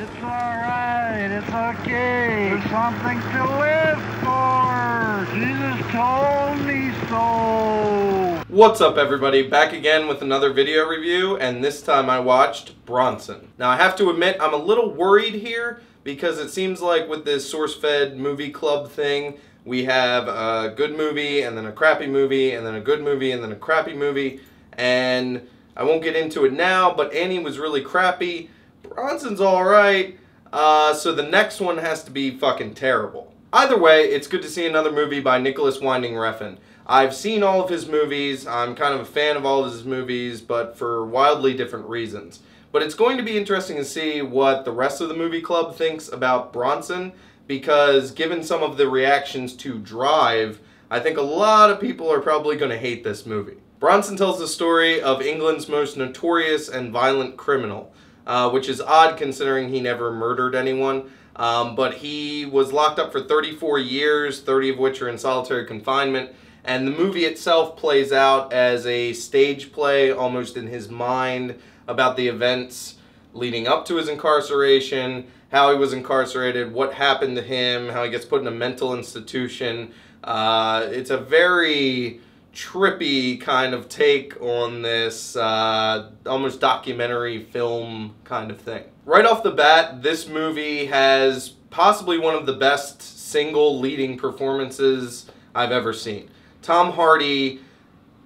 It's alright, it's okay. There's something to live for. Jesus told me so. What's up everybody, back again with another video review, and this time I watched Bronson. Now I have to admit, I'm a little worried here, because it seems like with this SourceFed movie club thing, we have a good movie, and then a crappy movie, and then a good movie, and then a crappy movie, and I won't get into it now, but Annie was really crappy, Bronson's alright, uh, so the next one has to be fucking terrible. Either way, it's good to see another movie by Nicholas Winding Refn. I've seen all of his movies, I'm kind of a fan of all of his movies, but for wildly different reasons. But it's going to be interesting to see what the rest of the movie club thinks about Bronson, because given some of the reactions to Drive, I think a lot of people are probably going to hate this movie. Bronson tells the story of England's most notorious and violent criminal, uh, which is odd considering he never murdered anyone. Um, but he was locked up for 34 years, 30 of which are in solitary confinement. And the movie itself plays out as a stage play, almost in his mind, about the events leading up to his incarceration, how he was incarcerated, what happened to him, how he gets put in a mental institution. Uh, it's a very trippy kind of take on this uh, almost documentary film kind of thing. Right off the bat, this movie has possibly one of the best single leading performances I've ever seen. Tom Hardy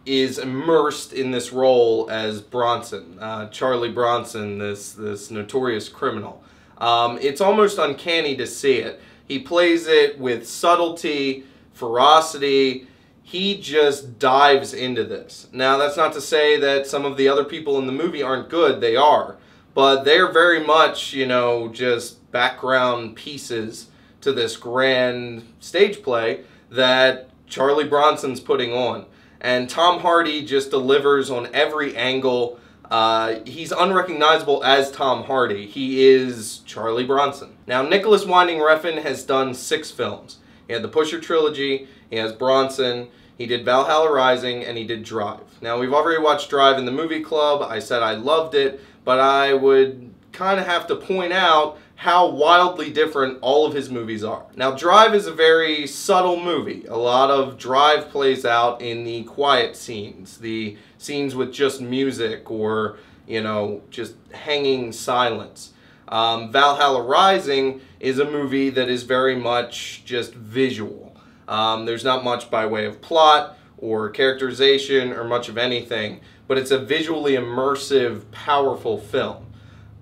is immersed in this role as Bronson, uh, Charlie Bronson, this this notorious criminal. Um, it's almost uncanny to see it. He plays it with subtlety, ferocity. He just dives into this. Now, that's not to say that some of the other people in the movie aren't good. They are. But they're very much, you know, just background pieces to this grand stage play that Charlie Bronson's putting on. And Tom Hardy just delivers on every angle. Uh, he's unrecognizable as Tom Hardy. He is Charlie Bronson. Now, Nicholas Winding Refn has done six films. He had the Pusher trilogy, he has Bronson, he did Valhalla Rising, and he did Drive. Now, we've already watched Drive in the movie club. I said I loved it, but I would kind of have to point out how wildly different all of his movies are. Now, Drive is a very subtle movie. A lot of Drive plays out in the quiet scenes, the scenes with just music or, you know, just hanging silence. Um, Valhalla Rising is a movie that is very much just visual. Um, there's not much by way of plot or characterization or much of anything, but it's a visually immersive, powerful film.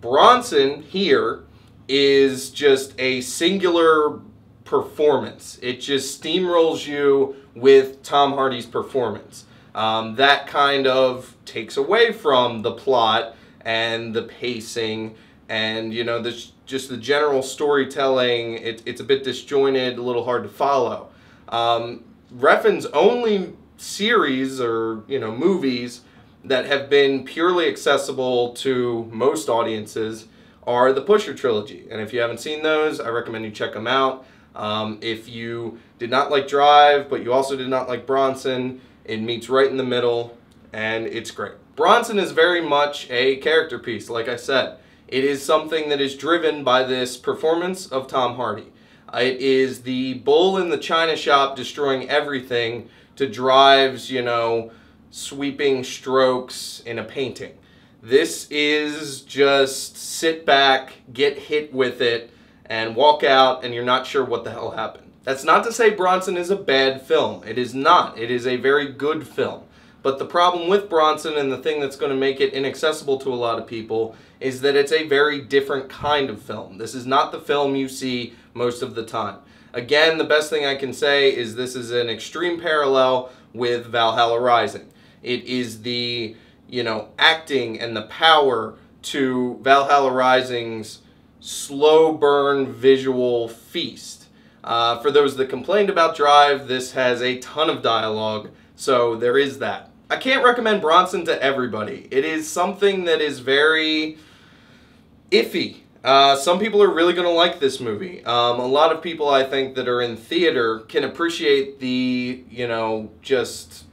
Bronson here is just a singular performance. It just steamrolls you with Tom Hardy's performance. Um, that kind of takes away from the plot and the pacing and you know this just the general storytelling it, it's a bit disjointed a little hard to follow um, Refn's only series or you know movies that have been purely accessible to most audiences are the Pusher trilogy. And if you haven't seen those, I recommend you check them out. Um, if you did not like Drive, but you also did not like Bronson, it meets right in the middle, and it's great. Bronson is very much a character piece, like I said. It is something that is driven by this performance of Tom Hardy. It is the bull in the china shop destroying everything to Drive's, you know, sweeping strokes in a painting. This is just sit back, get hit with it, and walk out and you're not sure what the hell happened. That's not to say Bronson is a bad film. It is not. It is a very good film. But the problem with Bronson and the thing that's going to make it inaccessible to a lot of people is that it's a very different kind of film. This is not the film you see most of the time. Again, the best thing I can say is this is an extreme parallel with Valhalla Rising. It is the you know, acting and the power to Valhalla Rising's slow burn visual feast. Uh, for those that complained about Drive, this has a ton of dialogue, so there is that. I can't recommend Bronson to everybody. It is something that is very iffy. Uh, some people are really going to like this movie. Um, a lot of people, I think, that are in theater can appreciate the, you know, just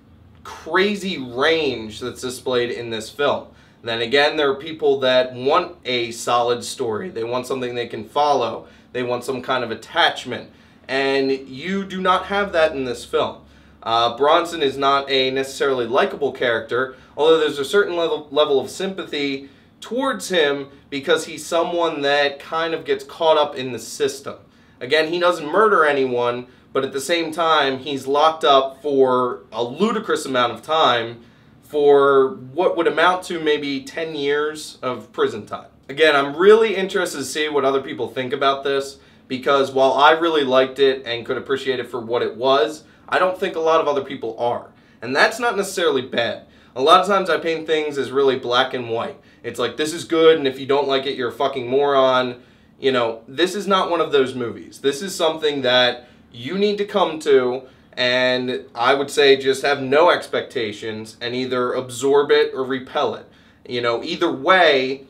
crazy range that's displayed in this film. then again, there are people that want a solid story. They want something they can follow. They want some kind of attachment. And you do not have that in this film. Uh, Bronson is not a necessarily likable character, although there's a certain level, level of sympathy towards him because he's someone that kind of gets caught up in the system. Again, he doesn't murder anyone, but at the same time, he's locked up for a ludicrous amount of time for what would amount to maybe 10 years of prison time. Again, I'm really interested to see what other people think about this because while I really liked it and could appreciate it for what it was, I don't think a lot of other people are. And that's not necessarily bad. A lot of times I paint things as really black and white. It's like, this is good, and if you don't like it, you're a fucking moron. You know, this is not one of those movies. This is something that you need to come to and I would say just have no expectations and either absorb it or repel it. You know, either way,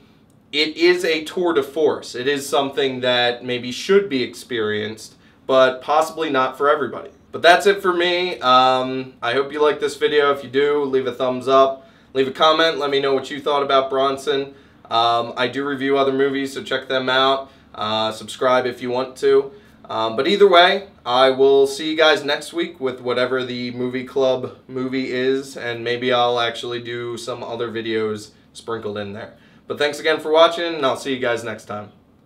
it is a tour de force. It is something that maybe should be experienced, but possibly not for everybody. But that's it for me. Um, I hope you like this video. If you do, leave a thumbs up. Leave a comment. Let me know what you thought about Bronson. Um, I do review other movies, so check them out. Uh, subscribe if you want to. Um, but either way, I will see you guys next week with whatever the movie club movie is, and maybe I'll actually do some other videos sprinkled in there. But thanks again for watching, and I'll see you guys next time.